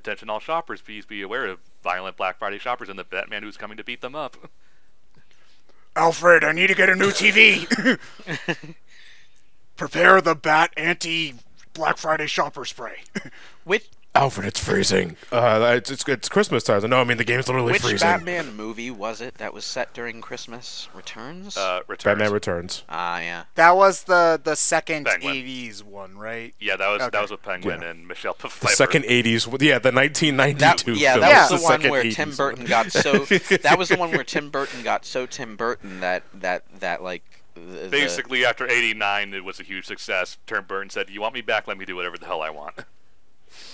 Attention all shoppers, please be aware of violent Black Friday shoppers and the Batman who's coming to beat them up. Alfred, I need to get a new TV. Prepare the Bat anti Black Friday shopper spray. Which Alfred, it's freezing. Uh, it's, it's it's Christmas time. No, I mean the game's literally which freezing. Batman movie was it that was set during Christmas? Returns. Uh, returns. Batman Returns. Ah, yeah. that was the the second Penguin. 80s one, right? Yeah, that was Okay. that was with Penguin Yeah. and Michelle Pfeiffer. The Pfeiffer. second '80s. Yeah, the 1992 That, yeah, film. that Yeah. was the, the one second where 80s Tim one. Burton got so. that was the one where Tim Burton got so Tim Burton that that that like. the- the- Basically, after '89, it was a huge success. Tim Burton said, "You want me back? Let me do whatever the hell I want."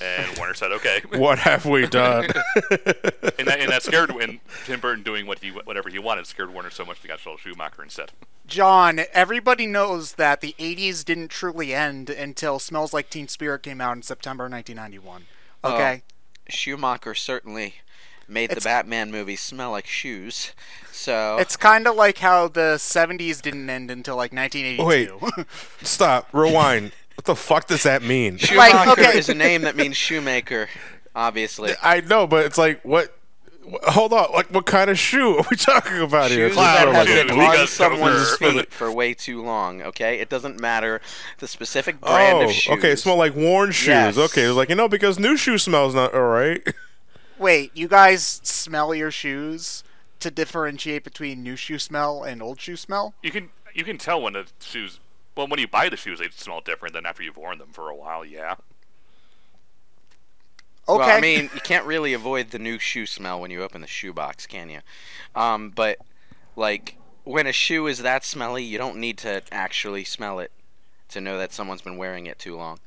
And Warner said, "Okay." What have we done? and that, and that scared and Tim Burton doing what he whatever he wanted scared Warner so much they got Joel Schumacher instead. John, everybody knows that the 80s didn't truly end until Smells Like Teen Spirit came out in September 1991. Okay? Schumacher certainly made the Batman movie smell like shoes. So It's kind of like how the 70s didn't end until like 1982. Wait, Stop. Rewind. What the fuck does that mean? Schumacher like, okay. is a name that means shoemaker, obviously. I know, but it's like what? Hold on. Like, what kind of shoe are we talking about here? Shoes It's that Clown have been We on got someone's feet for way too long. Okay, it doesn't matter the specific brand Oh, of shoes. okay. Smell like worn shoes. Yes. Okay, it was like you know because new shoe smells not all right. Wait, you guys smell your shoes to differentiate between new shoe smell and old shoe smell? You can you can tell when the shoes well when you buy the shoes they smell different than after you've worn them for a while. Yeah. Okay. Well, I mean, you can't really avoid the new shoe smell when you open the shoe box, can you? Um, but like when a shoe is that smelly, you don't need to actually smell it to know that someone's been wearing it too long.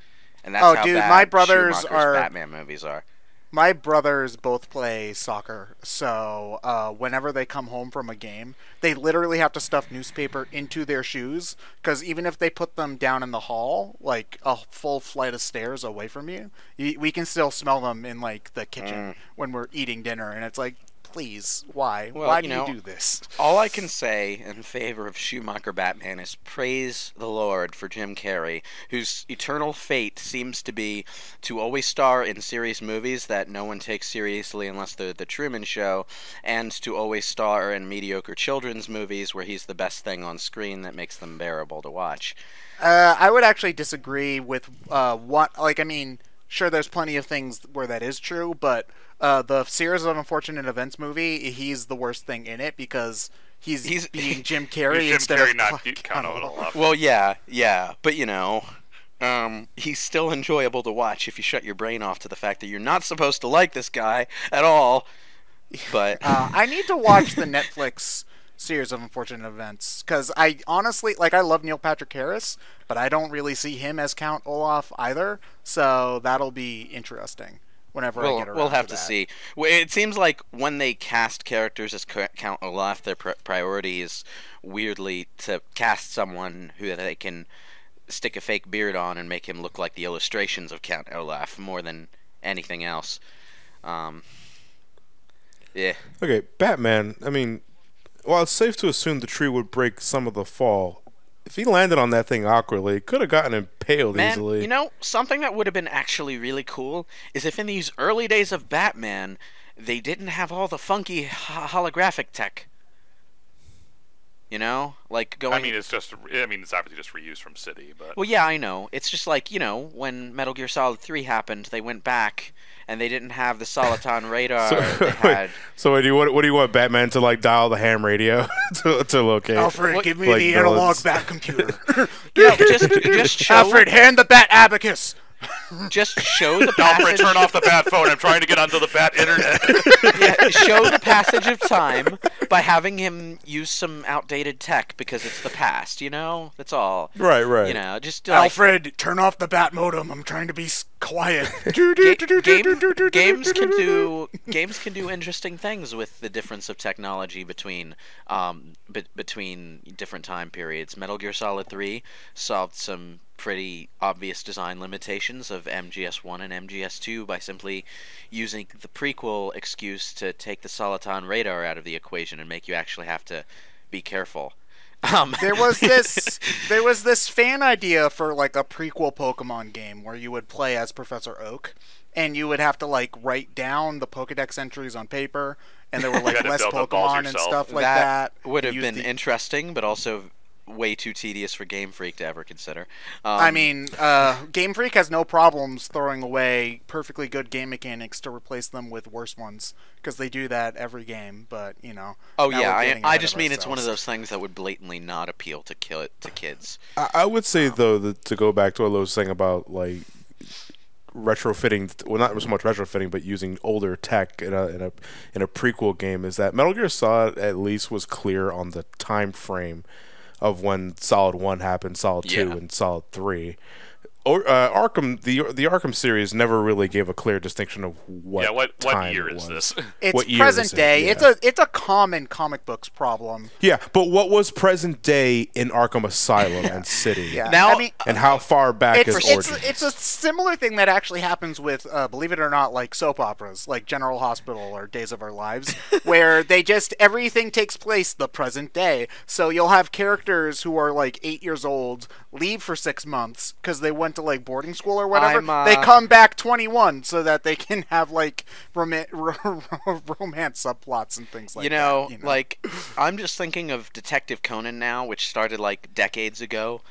And that's Oh, how dude, bad my brothers are- Batman movies are. My brothers both play soccer, so uh, whenever they come home from a game, they literally have to stuff newspaper into their shoes because even if they put them down in the hall, like a full flight of stairs away from you, we can still smell them in like the kitchen when we're eating dinner, and it's like, please, why? Well, why you do know, you do this? All I can say in favor of Schumacher Batman is praise the Lord for Jim Carrey, whose eternal fate seems to be to always star in serious movies that no one takes seriously unless they're The Truman Show, and to always star in mediocre children's movies where he's the best thing on screen that makes them bearable to watch. Uh, I would actually disagree with uh, what. Like, I mean, sure, there's plenty of things where that is true, but uh, the series of unfortunate events movie, he's the worst thing in it because he's, He's- being Jim Carrey Jim instead Carrey of not Cla- count Connell. it off. Well, yeah, yeah, but you know, um, he's still enjoyable to watch if you shut your brain off to the fact that you're not supposed to like this guy at all. But Uh, I need to watch the Netflix series of unfortunate events because I honestly like I love Neil Patrick Harris, but I don't really see him as Count Olaf either. So that'll be interesting whenever we'll, get around. we'll have to that. see. It seems like when they cast characters as Count Olaf, their pr- priority is weirdly to cast someone who they can stick a fake beard on and make him look like the illustrations of Count Olaf more than anything else. Um, yeah. Okay, Batman. I mean, while it's safe to assume the tree would break some of the fall, if he landed on that thing awkwardly, it could have gotten impaled Man, easily. you know, something that would have been actually really cool is if in these early days of Batman, they didn't have all the funky holographic tech. You know, like going. I mean, it's just I mean it's obviously just reused from City, but well, yeah, I know. It's just like you know, when Metal Gear Solid Three happened, they went back and they didn't have the Soliton radar. so, they had. so what do you what, what do you want Batman to like dial the ham radio to, to locate? Alfred, What- give me like the villains. analog bat computer. Yeah, just just show Alfred, hand the bat abacus. Just show the Alfred, turn off the bat phone. I'm trying to get onto the bat internet. yeah, show the passage of time by having him use some outdated tech because it's the past. You know, that's all. Right, right. You know, just like, Alfred, turn off the bat modem. I'm trying to be quiet. Ga- game, games can do games can do interesting things with the difference of technology between um be, between different time periods. Metal Gear Solid 3 solved some pretty obvious design limitations of MGS1 and MGS2 by simply using the prequel excuse to take the Soliton radar out of the equation and make you actually have to be careful. Um, There was this there was this fan idea for like a prequel Pokemon game where you would play as Professor Oak and you would have to like write down the Pokedex entries on paper and there were like less build the balls Pokemon and stuff like that. would have been the- interesting, but also way too tedious for Game Freak to ever consider. Um, I mean, uh, Game Freak has no problems throwing away perfectly good game mechanics to replace them with worse ones because they do that every game. But you know, oh yeah, I, I just of mean it's one of those things that would blatantly not appeal to kill to kids. I, I would say though that to go back to what I was saying about like retrofitting, well, not so much retrofitting, but using older tech in a in a in a prequel game is that Metal Gear Solid at least was clear on the time frame of when Solid One happened, Solid Two, and Solid Three. Or uh, Arkham, the the Arkham series never really gave a clear distinction of what yeah, what what time year is this? It's what present is it? day. Yeah. It's a it's a common comic books problem. Yeah, but what was present day in Arkham Asylum and City? Yeah. Now- I mean, And how far back it's is it's, Origins? it's a similar thing that actually happens with, uh, believe it or not, like soap operas, like General Hospital or Days of Our Lives, where they just everything takes place the present day. So you'll have characters who are like eight years old leave for six months because they went to like boarding school or whatever. Uh, They come back twenty one so that they can have like rom- romance subplots and things like that. you know, like I'm just thinking of Detective Conan now, which started like decades ago.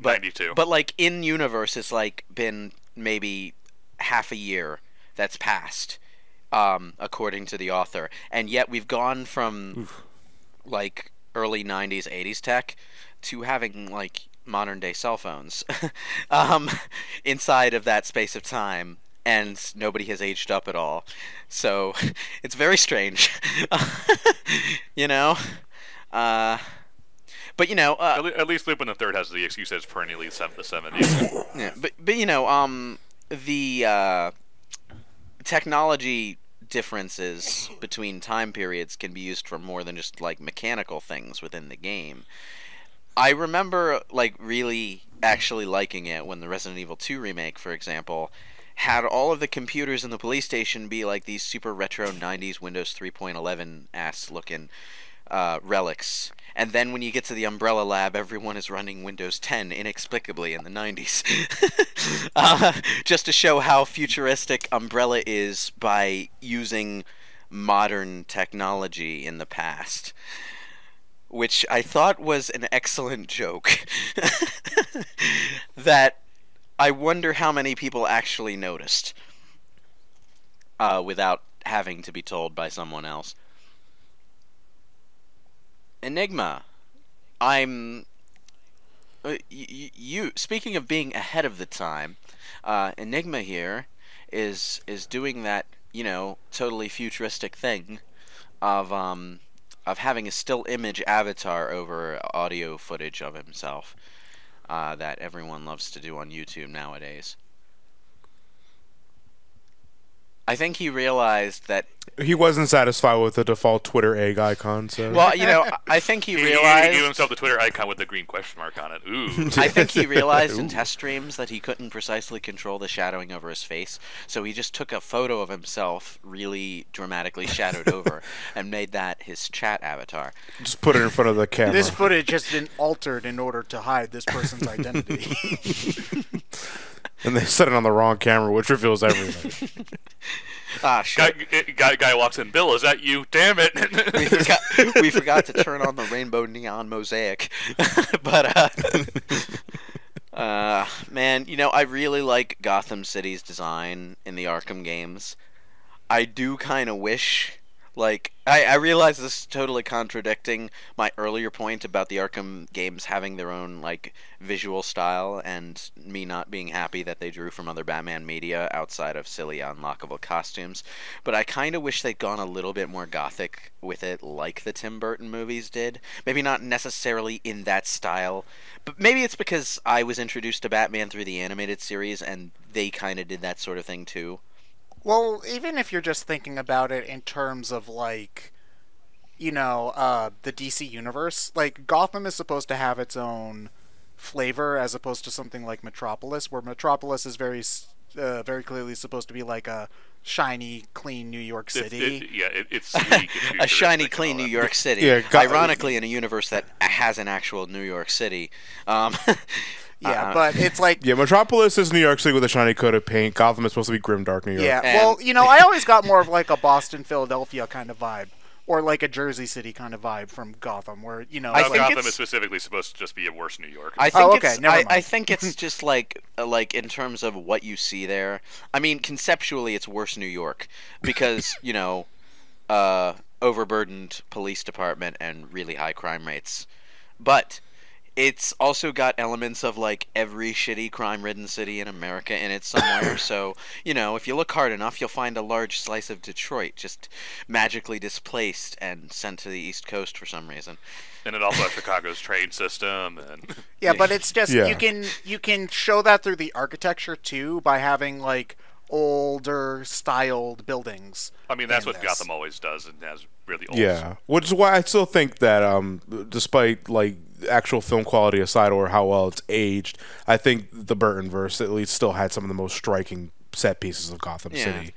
But, 92. But like in universe, it's like been maybe half a year that's passed, um, according to the author, and yet we've gone from like early '90s, '80s tech to having like modern day cell phones um, inside of that space of time and nobody has aged up at all so it's very strange you know uh, but you know uh, At, le- at least Lupin the Third has the excuse that it's perennially seven the seventies. yeah, but but you know, um, the uh, technology differences between time periods can be used for more than just like mechanical things within the game. I remember like really actually liking it when the Resident Evil 2 remake, for example, had all of the computers in the police station be like these super retro 90s Windows 3.11 ass looking uh, relics. And then when you get to the Umbrella Lab, everyone is running Windows 10 inexplicably in the 90s. uh, just to show how futuristic Umbrella is by using modern technology in the past. Which I thought was an excellent joke. that I wonder how many people actually noticed uh, without having to be told by someone else. Enigma. I'm. Uh, you speaking of being ahead of the time, uh, Enigma here is is doing that you know totally futuristic thing of um of having a still image avatar over audio footage of himself uh, that everyone loves to do on YouTube nowadays. I think he realized that. He wasn't satisfied with the default Twitter egg icon, so Well, you know, I- I think he realized he, he gave himself the Twitter icon with the green question mark on it. Ooh. I think he realized in test streams that he couldn't precisely control the shadowing over his face, so he just took a photo of himself, really dramatically shadowed over, and made that his chat avatar. just put it in front of the camera. This footage has been altered in order to hide this person's identity. And they set it on the wrong camera, which reveals everything. Ah, guy, shit. guy, guy walks in. Bill, is that you? Damn it! we forgot, we forgot to turn on the rainbow neon mosaic. but uh, uh, man, you know, I really like Gotham City's design in the Arkham games. I do kind of wish like I, I realize this is totally contradicting my earlier point about the Arkham games having their own like visual style and me not being happy that they drew from other Batman media outside of silly unlockable costumes. But I kind of wish they'd gone a little bit more gothic with it, like the Tim Burton movies did. Maybe not necessarily in that style, but maybe it's because I was introduced to Batman through the animated series and they kind of did that sort of thing too. Well, even if you're just thinking about it in terms of like, you know, uh, the DC universe, like Gotham is supposed to have its own flavor as opposed to something like Metropolis, where Metropolis is very uh, very clearly supposed to be like a shiny, clean New York It's- City. it- yeah, it, it's sleek. a shiny, clean New. York City. Yeah, Ironically, in a universe that has an actual New York City. Um, yeah, uh, but it's like Yeah, Metropolis is New York City with a shiny coat of paint. Gotham is supposed to be grim, dark New York. Yeah, And- well, you know, I always got more of like a Boston, Philadelphia kind of vibe, or like a Jersey City kind of vibe from Gotham, where you know, I No, it's think Gotham it's- is specifically supposed to just be a worse New York. I think Oh, okay, it's never I, I think it's just like uh, like in terms of what you see there. I mean, conceptually, it's worse New York because you know, uh, overburdened police department and really high crime rates, but it's also got elements of like every shitty crime-ridden city in America in it somewhere. so you know, if you look hard enough, you'll find a large slice of Detroit just magically displaced and sent to the East Coast for some reason. and it also has Chicago's train system and yeah, but it's just Yeah. you can you can show that through the architecture too by having like older styled buildings. I mean that's what this. Gotham always does and has really old. Yeah, which is why I still think that, um, despite like actual film quality aside or how well it's aged, I think the Burton verse at least still had some of the most striking set pieces of Gotham Yeah. City,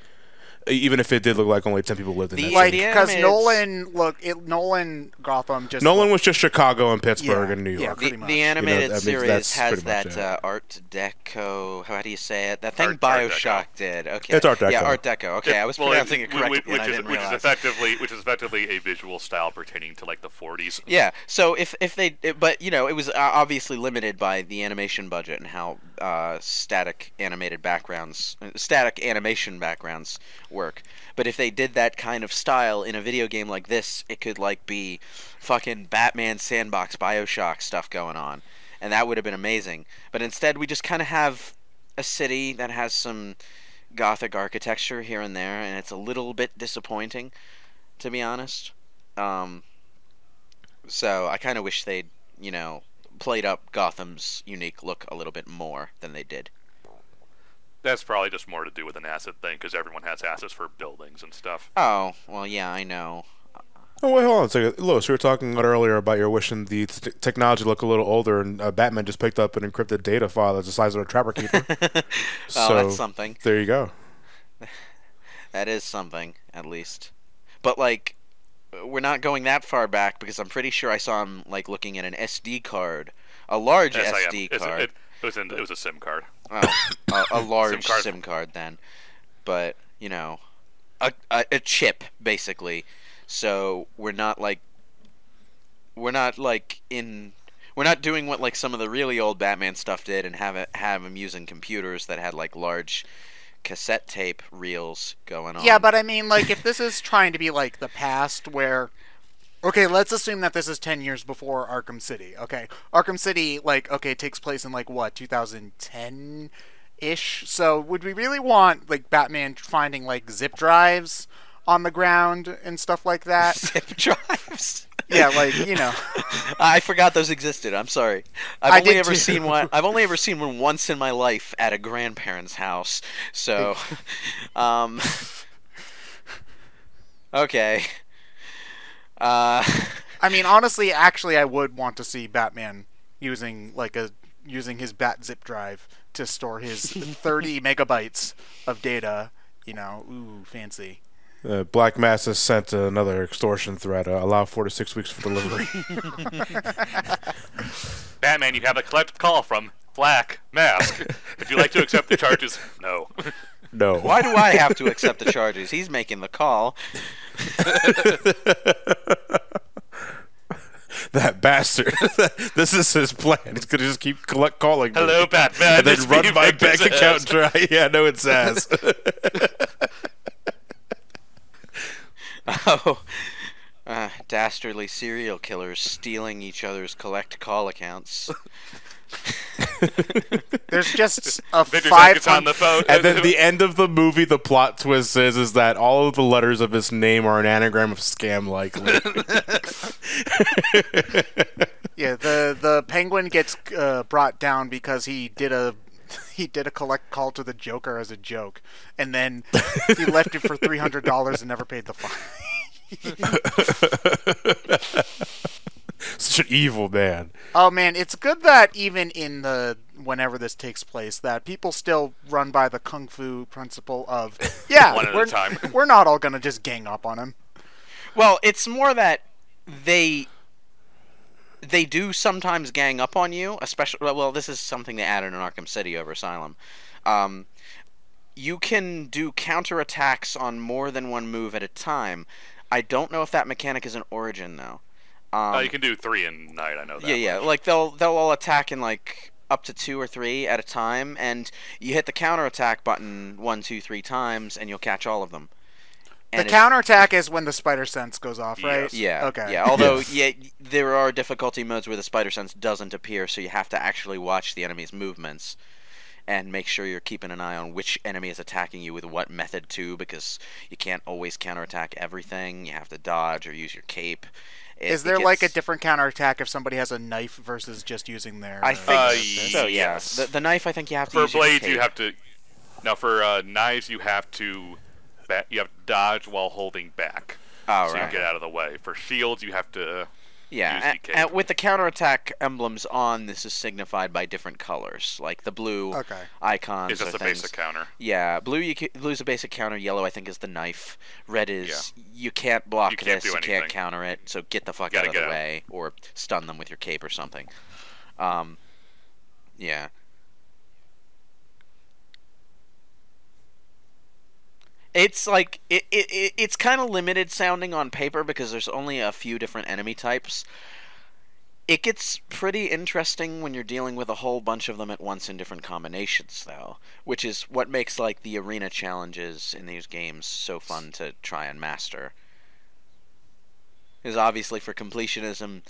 even if it did look like only ten people lived in The- that. Like city. because Nolan, look, it, Nolan Gotham just Nolan looked- was just Chicago and Pittsburgh Yeah, and New yeah, York. pretty The, much. the You know, animated that series that's has that uh, Art Deco. How do you say it? That thing Art- Art Bioshock Deco. did. Okay, It's Art Deco. Yeah, Art Deco. Okay, I was Well, pronouncing it whi- correctly, which and I is didn't which is effectively which is effectively a visual style pertaining to like the 40s. Yeah. So if if they, but you know, it was uh, obviously limited by the animation budget and how uh, static animated backgrounds, uh, static animation backgrounds work. But if they did that kind of style in a video game like this, it could like be fucking Batman sandbox Bioshock stuff going on, and that would have been amazing. But instead, we just kind of have a city that has some gothic architecture here and there, and it's a little bit disappointing, to be honest. Um, so I kind of wish they'd, you know, played up Gotham's unique look a little bit more than they did. That's probably just more to do with an asset thing because everyone has assets for buildings and stuff. Oh, well, yeah, I know. Oh wait, hold on a second, Lewis. You were talking about earlier about your wishing the t- technology look a little older, and uh, Batman just picked up an encrypted data file that's the size of a Trapper Keeper. Oh, so that's something. there you go. That is something, at least. But like, we're not going that far back because I'm pretty sure I saw him like looking at an SD card, a large Yes, SD card. It, it was in, it was a SIM card. Oh, a, a large card. SIM card then, but you know, a, a a chip basically. So we're not like we're not like in we're not doing what like some of the really old Batman stuff did and have it have him using computers that had like large cassette tape reels going on. Yeah, but I mean, like, if this is trying to be like the past, where, okay, let's assume that this is ten years before Arkham City. Okay, Arkham City, like, okay, takes place in like what 2010 ish. So, would we really want like Batman finding like zip drives on the ground and stuff like that? zip drives. Yeah, like you know. I forgot those existed. I'm sorry. I've I only ever too. seen one. I've only ever seen one once in my life at a grandparent's house. So, um, okay. Uh, I mean, honestly, actually, I would want to see Batman using like a using his Bat zip drive to store his 30 megabytes of data. You know, ooh, fancy. Uh, Black Mask has sent another extortion threat. Uh, allow four to six weeks for delivery. Batman, you have a collect call from Black Mask. Would you like to accept the charges? No. no. why do I have to accept the charges? He's making the call. that bastard. this is his plan. He's gonna just keep collect calling. me. Hello, Batman. And then It's run my bank account dry. Yeah, no, it's Zsasz. Oh, uh, dastardly serial killers stealing each other's collect call accounts. There's just a Victor five gets on the phone. and then the end of the movie, the plot twist is is that all of the letters of his name are an anagram of scam likely. Yeah, the the Penguin gets uh, brought down because he did a he did a collect call to the Joker as a joke, and then he left it for three hundred dollars and never paid the fine. such an evil man. Oh man, it's good that even in the whenever this takes place, that people still run by the kung fu principle of yeah, One at a we're, time. we're not all gonna just gang up on him. Well, it's more that they they do sometimes gang up on you, especially well, this is something they added in Arkham City over Asylum. Um, you can do counterattacks on more than one move at a time. I don't know if that mechanic is an origin though. Um, Uh, you can do three in Knight. I know that. yeah, yeah. much. Like they'll they'll all attack in like up to two or three at a time, and you hit the counterattack button one, two, three times, and you'll catch all of them. The And it- counterattack is when the spider sense goes off, right? Yes. yeah. Okay. Yeah. Although, yeah, there are difficulty modes where the spider sense doesn't appear, so you have to actually watch the enemy's movements and make sure you're keeping an eye on which enemy is attacking you with what method too, because you can't always counterattack everything. You have to dodge or use your cape. It- Is it there like a gets- different counterattack if somebody has a knife versus just using their? I uh, think Uh, so. Yeah. yes. The, the knife, I think you have to For use your blades, you have to. Now for uh, knives, you have to. Ba- you have to dodge while holding back, Oh, so right. you get out of the way. For shields, you have to. Yeah, use a- the cape. and with the counterattack emblems on, this is signified by different colors, like the blue Okay. icons. It's just are a things. basic counter. Yeah, blue you ca- blue's a basic counter. Yellow I think is the knife. Red is you can't block You can't this. You can't counter it. So get the fuck out of the out. way or stun them with your cape or something. Um, yeah. It's like it, it, it it's kind of limited sounding on paper because there's only a few different enemy types. It gets pretty interesting when you're dealing with a whole bunch of them at once in different combinations, though, which is what makes like the arena challenges in these games so fun to try and master. Because obviously, for completionism,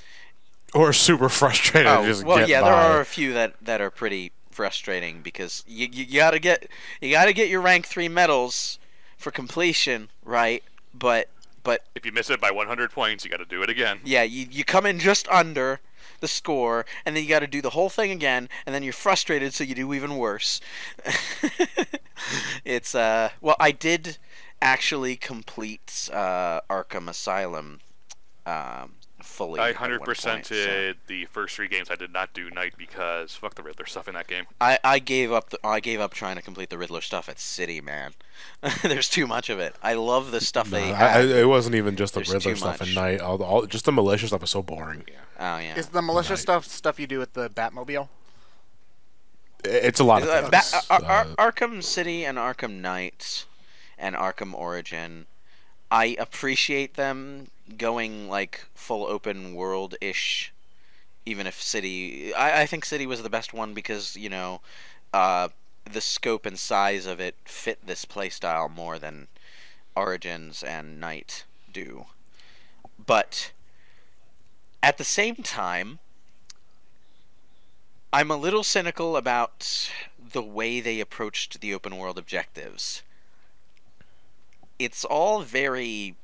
Or super frustrated. Oh, to oh, just well, yeah, there are a few that that are pretty frustrating because you, you you gotta get you gotta get your rank three medals for completion, right? But but If you miss it by 100 points, you got to do it again. Yeah, you, you come in just under the score, and then you got to do the whole thing again, and then you're frustrated, so you do even worse. it's uh, well, I did actually complete uh, Arkham Asylum um, fully. I 100% so- did the first three games. I did not do Knight because fuck the Riddler stuff in that game. I, I gave up. The, I gave up trying to complete the Riddler stuff at City, man. There's too much of it. I love the stuff No, they I, I, it wasn't even just the There's Riddler stuff at much. Knight. All, the, all just the militia stuff is so boring. Yeah. oh yeah. Is the malicious Right. stuff stuff you do with the Batmobile? It's a lot of things. Ba- Ar- Ar- Uh, Arkham City and Arkham Knight and Arkham Origin, I appreciate them going like full open world ish. Even if City, I, I think City was the best one because you know, uh, the scope and size of it fit this playstyle more than Origins and Knight do. But at the same time, I'm a little cynical about the way they approached the open world objectives. It's all very.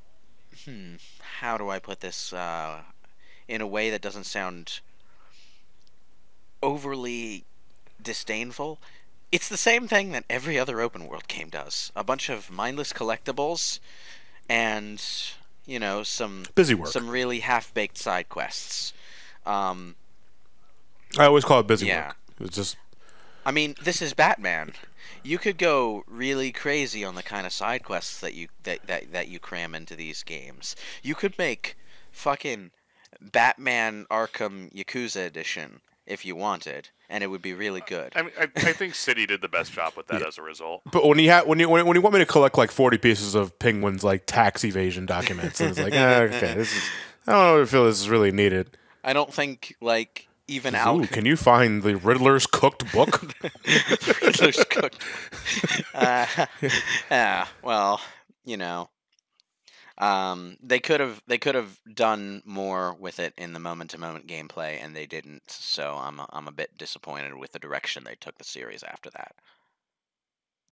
Hmm, how do I put this uh, in a way that doesn't sound overly disdainful? It's the same thing that every other open world game does a bunch of mindless collectibles and, you know, some busy work. some really half baked side quests. Um, I always call it busy Yeah. work. It's just I mean, this is Batman. You could go really crazy on the kind of side quests that you that, that, that you cram into these games. You could make fucking Batman Arkham Yakuza edition if you wanted, and it would be really good. I, mean, I, I think City did the best job with that as a result. But when you ha- when you when, when you want me to collect like forty pieces of penguins like tax evasion documents, and it's like ah, okay, this is I don't know if I feel this is really needed. I don't think like even Ooh, Al can you find the Riddler's cooked book? Riddler's cooked. uh, yeah, well, you know, um, they could have they could have done more with it in the moment to moment gameplay, and they didn't. So I'm a, I'm a bit disappointed with the direction they took the series after that.